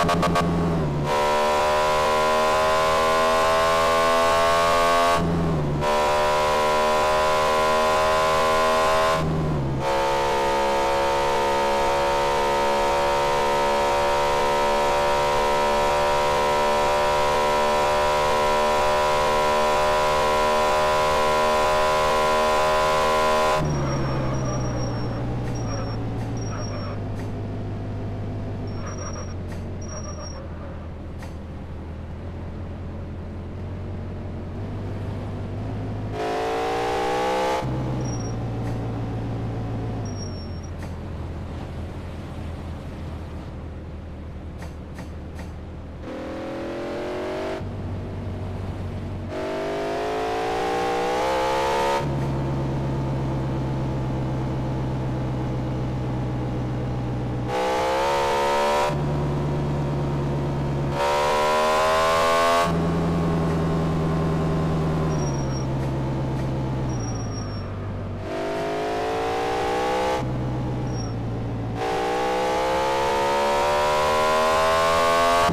あ!